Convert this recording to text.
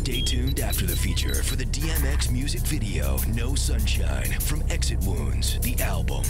Stay tuned after the feature for the DMX music video, No Sunshine, from Exit Wounds, the album.